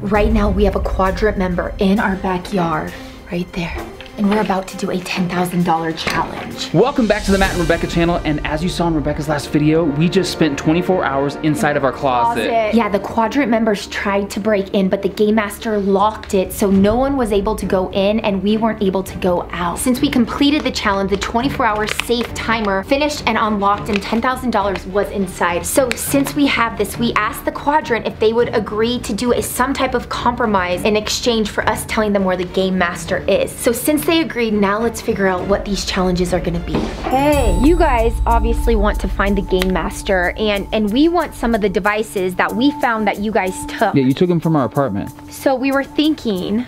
Right now we have a quadrant member in our backyard, right there. And we're about to do a $10,000 challenge. Welcome back to the Matt and Rebecca channel, and as you saw in Rebecca's last video, we just spent 24 hours inside of our closet. Yeah, the quadrant members tried to break in, but the game master locked it, so no one was able to go in and we weren't able to go out. Since we completed the challenge, the 24-hour safe timer finished and unlocked and $10,000 was inside. So since we have this, we asked the quadrant if they would agree to do a, some type of compromise in exchange for us telling them where the game master is. So since they agreed, now let's figure out what these challenges are gonna be. Hey, you guys obviously want to find the game master and, and we want some of the devices that we found that you guys took. Yeah, you took them from our apartment. So we were thinking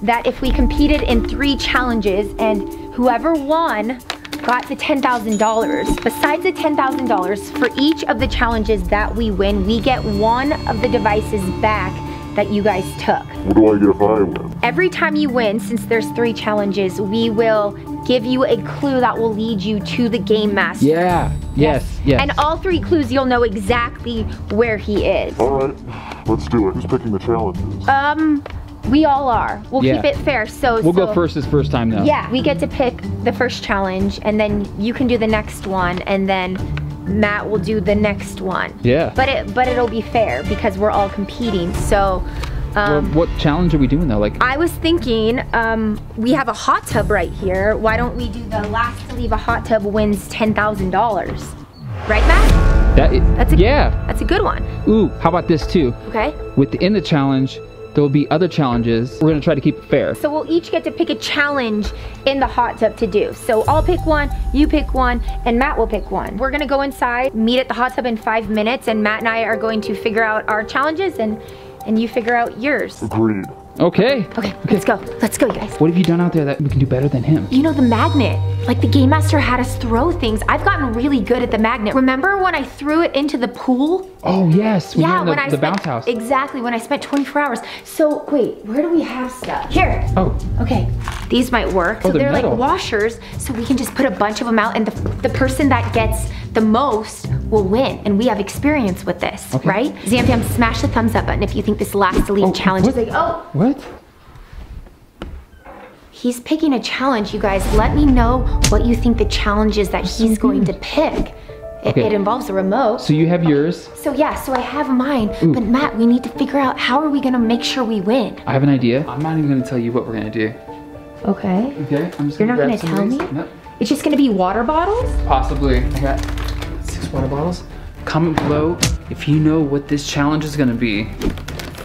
that if we competed in three challenges and whoever won got the $10,000. Besides the $10,000, for each of the challenges that we win, we get one of the devices back that you guys took. What do I get if I win? Every time you win, since there's three challenges, we will give you a clue that will lead you to the game master. Yeah, yes, yes. And all three clues, you'll know exactly where he is. All right, let's do it. Who's picking the challenges? Um, we all are. We'll Yeah. keep it fair. So we'll so, go first this first time though. Yeah, we get to pick the first challenge, and then you can do the next one, and then Matt will do the next one. Yeah. But it but it'll be fair because we're all competing. So. Well, Um, what challenge are we doing though? Like, I was thinking, um, we have a hot tub right here. Why don't we do the last to leave a hot tub wins ten thousand dollars? Right, Matt? that, That's a yeah. That's a good one. Ooh, how about this too? Okay. Within the challenge, there will be other challenges. We're gonna try to keep it fair. So we'll each get to pick a challenge in the hot tub to do. So I'll pick one, you pick one, and Matt will pick one. We're gonna go inside, meet at the hot tub in five minutes, and Matt and I are going to figure out our challenges and and you figure out yours. Agreed. Okay. Okay, Okay, let's go. Let's go, you guys. What have you done out there that we can do better than him? You know the magnet. Like the game master had us throw things. I've gotten really good at the magnet. Remember when I threw it into the pool? Oh yes, we yeah, the, when I the spent, bounce house. Exactly, when I spent 24 hours. So wait, where do we have stuff? Here. oh, Okay, these might work. Oh, so they're they're like washers, so we can just put a bunch of them out and the, the person that gets the most will win. And we have experience with this, Okay. right? Zamfam, smash the thumbs up button if you think this last to leave Oh, challenge is what? like, oh, what? he's picking a challenge, you guys. Let me know what you think the challenge is that he's going to pick. It, Okay. it involves a remote. So you have yours. So yeah, so I have mine, but Matt, we need to figure out how are we gonna make sure we win? I have an idea. I'm not even gonna tell you what we're gonna do. Okay. Okay. I'm just You're not grab gonna tell me? No. It's just gonna be water bottles? Possibly. I got water bottles. Comment below if you know what this challenge is gonna be.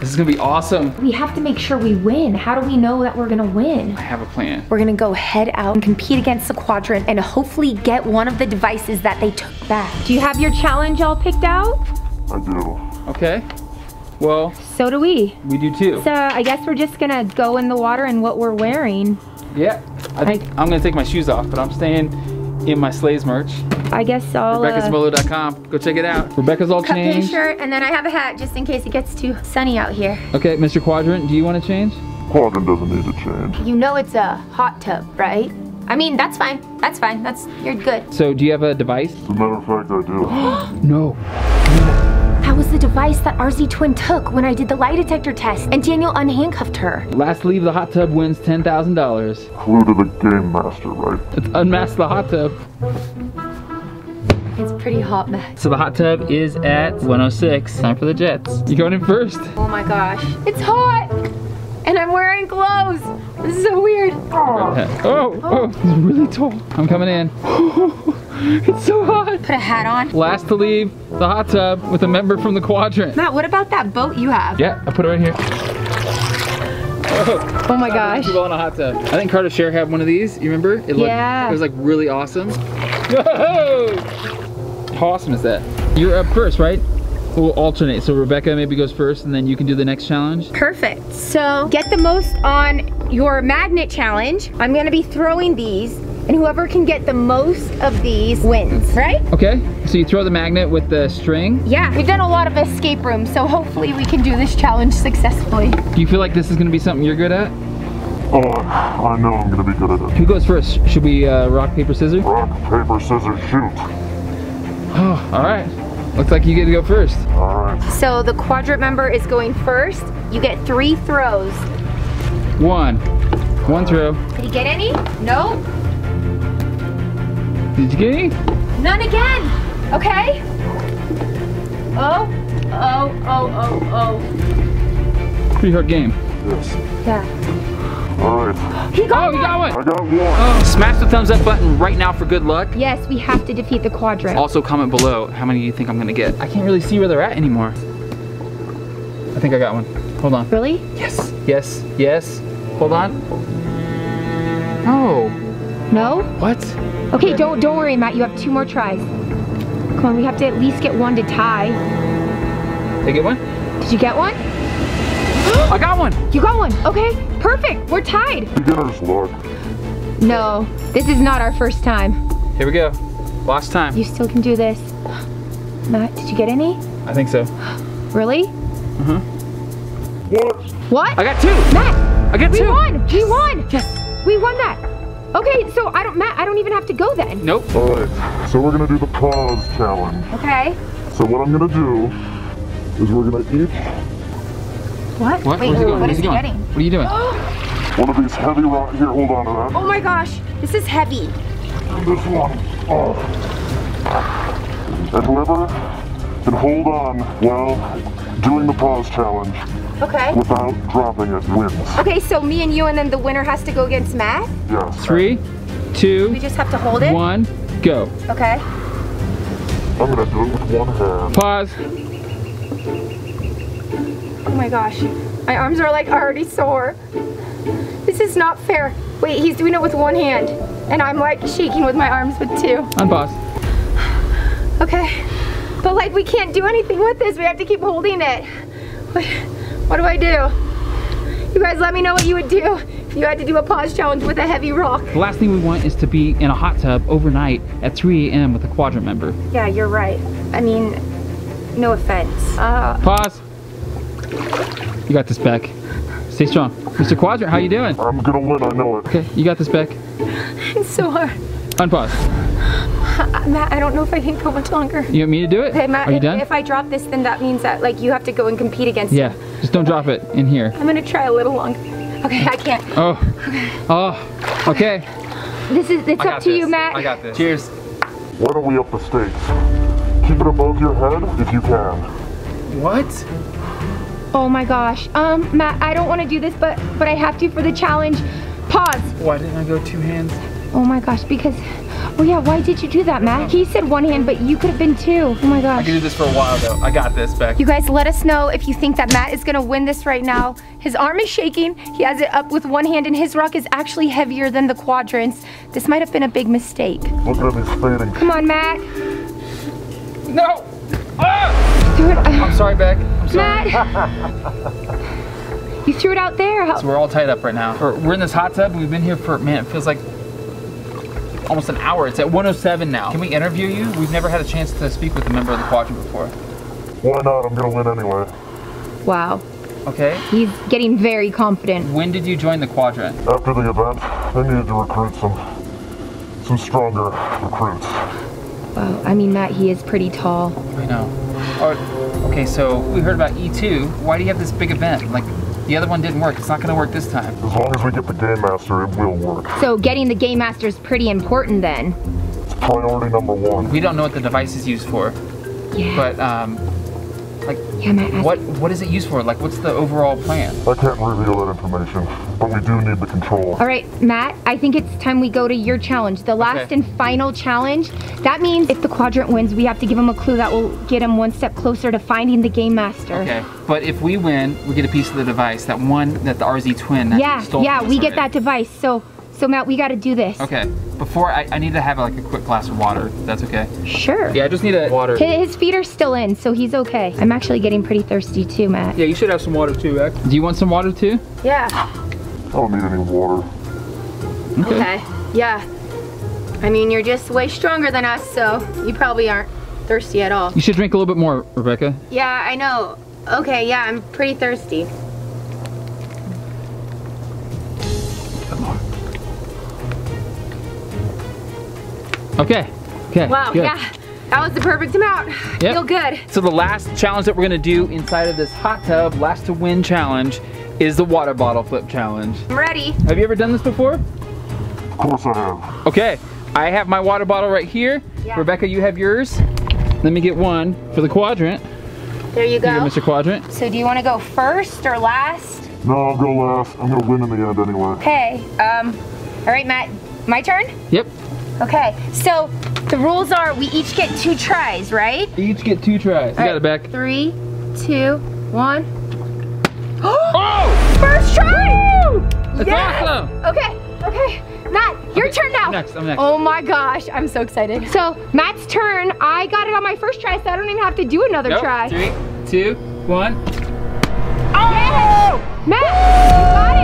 This is gonna be awesome. We have to make sure we win. How do we know that we're gonna win? I have a plan. We're gonna go head out and compete against the quadrant and hopefully get one of the devices that they took back. Do you have your challenge all picked out? I do. Okay. Well, So do we. we do too. So I guess we're just gonna go in the water in what we're wearing. Yeah. I think I'm gonna take my shoes off, but I'm staying in my Slays merch. I guess I'll uh, Go check it out. Rebecca's all cut changed. shirt and then I have a hat just in case it gets too sunny out here. Okay, Mr. Quadrant, do you want to change? Quadrant doesn't need to change. You know it's a hot tub, right? I mean, that's fine. That's fine. That's you're good. So, do you have a device? As a matter of fact, I do. No. That was the device that RZ Twin took when I did the lie detector test and Daniel unhandcuffed her. Last leave the hot tub wins $10,000. Clue to the game master, right? Let's unmask the hot tub. It's pretty hot, Matt. So the hot tub is at 106. Time for the Jets. You going in first? Oh my gosh. It's hot! And I'm wearing clothes. This is so weird. Oh, oh, oh, it's really tall. I'm coming in. it's so hot. Put a hat on. Last to leave the hot tub with a member from the quadrant. Matt, what about that boat you have? Yeah, I put it right here. Oh my gosh. People in a hot tub. I think Carter Sharer had one of these. You remember? It looked, Yeah. It was like really awesome. Whoa! How awesome is that? You're up first, right? We'll alternate. So Rebecca maybe goes first, and then you can do the next challenge. Perfect. So get the most on your magnet challenge. I'm gonna be throwing these and whoever can get the most of these wins, right? Okay. So you throw the magnet with the string. Yeah, we've done a lot of escape rooms, so hopefully we can do this challenge successfully. Do you feel like this is gonna be something you're good at? Oh, I know I'm gonna be good at it. Who goes first? Should we uh, rock paper scissors? Rock, paper, scissors, shoot. Oh, all right. Looks like you get to go first. Alright. So the quadrant member is going first. You get three throws. One. One throw. Did he get any? No. Did you get any? None again. Okay. Oh, oh, oh, oh, oh. Pretty hard game. Yes. oh. Yeah. Alright. He got Oh, you got one. I got one. Oh, smash the thumbs up button right now for good luck. Yes, we have to defeat the quadrant. Also comment below how many you think I'm gonna get. I can't really see where they're at anymore. I think I got one. Hold on. Really? Yes, yes, yes. Hold on. Oh, No? what? Okay, don't don't worry, Matt. You have two more tries. Come on, we have to at least get one to tie. Did I get one? Did you get one? I got one. You got one. Okay, perfect. We're tied. Beginner's luck. No, this is not our first time. Here we go. Last time. You still can do this. Matt, did you get any? I think so. Really? Uh-huh. What? What? I got two. Matt, I got we two. won. We won. Yes. We won that. Okay, so I don't, Matt, I don't even have to go then. Nope. Alright. So we're gonna do the pause challenge. Okay. So what I'm gonna do is we're gonna each What? What? Wait, Where's he going? what Where's is he he going? getting? What are you doing? one of these heavy rock here, hold on to that. Oh my gosh, this is heavy. And this one. Oh. And whoever can hold on while doing the pause challenge Okay. without dropping it wins. Okay, so me and you and then the winner has to go against Matt? Yes. Three, We just have to hold it? one, go. Okay. I'm gonna do it with one hand. Pause. Oh my gosh. My arms are like already sore. This is not fair. Wait, he's doing it with one hand. And I'm like shaking with my arms with two. Unpause. Okay. But like we can't do anything with this. We have to keep holding it. What, what do I do? You guys let me know what you would do if you had to do a pause challenge with a heavy rock. The last thing we want is to be in a hot tub overnight at 3 a.m. with a quadrant member. Yeah, you're right. I mean, no offense. Uh, Pause. You got this, Beck. Stay strong. Mr. Quadrant, how you doing? I'm gonna win, I know it. Okay, you got this, Beck. it's so hard. Unpause. Uh, Matt, I don't know if I can go much longer. You want me to do it? Okay, Matt, Are you if, done? if I drop this, then that means that like you have to go and compete against yeah, him. Just don't drop it in here. I'm gonna try a little longer. Okay, I can't. Oh. Oh. Okay. This is it's up to you, Matt. I got this. Cheers. Why don't we up the stakes? Keep it above your head if you can. What? Oh my gosh. Um, Matt, I don't want to do this, but but I have to for the challenge. Pause. Why didn't I go two hands? Oh my gosh, because oh yeah, why did you do that, Matt? He said one hand, but you could have been two. Oh my gosh. I gosh. can do this for a while though. I got this, Beck. You guys let us know if you think that Matt is gonna win this right now. His arm is shaking. He has it up with one hand, and his rock is actually heavier than the quadrants. This might have been a big mistake. Look at him, he's fading. Come on, Matt. No! Ah! Threw it. I'm sorry, Beck. I'm sorry. Matt. you threw it out there. So we're all tied up right now. We're, we're in this hot tub we've been here for, man, it feels like almost an hour. It's at 107 now. Can we interview you? We've never had a chance to speak with a member of the quadrant before. Why not? I'm gonna win anyway. Wow. Okay. He's getting very confident. When did you join the quadrant? After the event, they needed to recruit some some stronger recruits. Wow. I mean, Matt, he is pretty tall. I know. Oh, okay, so we heard about E2. Why do you have this big event? Like, the other one didn't work. It's not going to work this time. As long as we get the game master, it will work. So getting the game master is pretty important then. It's priority number one. We don't know what the device is used for, Yeah. but um, like, yeah, Matt. what what is it used for? Like, what's the overall plan? I can't reveal that information, but we do need the control. All right, Matt, I think it's time we go to your challenge, the last Okay. and final challenge. That means if the quadrant wins, we have to give him a clue that will get him one step closer to finding the game master. Okay, but if we win, we get a piece of the device. That one that the RZ twin. That Yeah, stole yeah, from we us get that device. So, so Matt, we got to do this. Okay, before I, I need to have like a quick glass of water. That's okay. Sure. Yeah, I just need a water. His feet are still in, so he's okay. I'm actually getting pretty thirsty too, Matt. Yeah, you should have some water too, X. Do you want some water too? Yeah. I don't need any water. Okay. Yeah. I mean, you're just way stronger than us, so you probably aren't thirsty at all. You should drink a little bit more, Rebecca. Yeah, I know. Okay, yeah, I'm pretty thirsty. Okay. Okay. Wow, good. yeah. That was the perfect amount. Yep. Feel good. So the last challenge that we're gonna do inside of this hot tub, last to win challenge, is the water bottle flip challenge. I'm ready. Have you ever done this before? Of course I have. Okay, I have my water bottle right here. Yeah. Rebecca, you have yours. Let me get one for the quadrant. There you Here, go. Mr. Quadrant. So do you want to go first or last? No, I'll go last. I'm gonna win in the end anyway. Okay. Um. All right, Matt. My turn. Yep. Okay. So the rules are we each get two tries, right? Each get two tries. You got it back. Three, two, one. Oh! First try! That's Yes! awesome! Okay, okay. Matt, your turn now. Next, I'm next. Oh my gosh, I'm so excited. So, Matt's turn. I got it on my first try, so I don't even have to do another Nope. try. Three, two, one. Oh! Matt, you got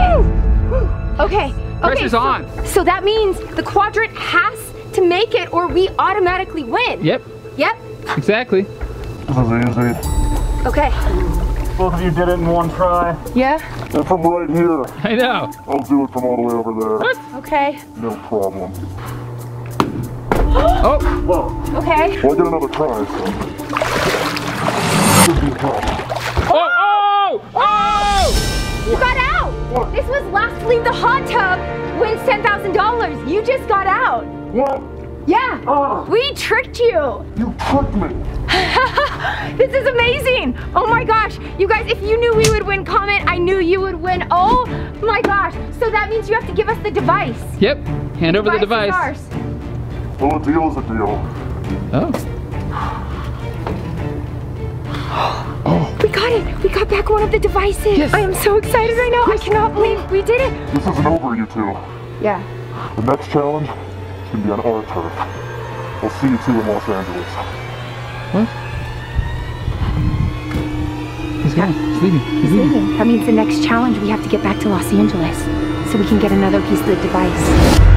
it! Okay, okay. Pressure's so, on. So that means the quadrant has to make it or we automatically win. Yep, Yep. exactly. This is easy. Okay. Both of you did it in one try. Yeah. And from right here, I know. I'll do it from all the way over there. What? Okay. No problem. Oh, Whoa. Okay. Well, I get another try, so. Should be a problem. oh, oh, oh! You got out. This was last leave the hot tub wins ten thousand dollars. You just got out. What? Yeah. Oh. We tricked you. You tricked me. this is amazing. Oh my gosh. You guys, if you knew we would win, comment. I knew you would win. Oh my gosh. So that means you have to give us the device. Yep, hand over the device. ours. Oh, well, a deal is a deal. Oh, We oh. Got it. We got back one of the devices. Yes. I am so excited right now. I cannot believe we did it. This isn't over, you two. Yeah. The next challenge is gonna be on our turf. We'll see you two in Los Angeles. what? He's gone. He's leaving. He's leaving. That means the next challenge we have to get back to Los Angeles so we can get another piece of the device.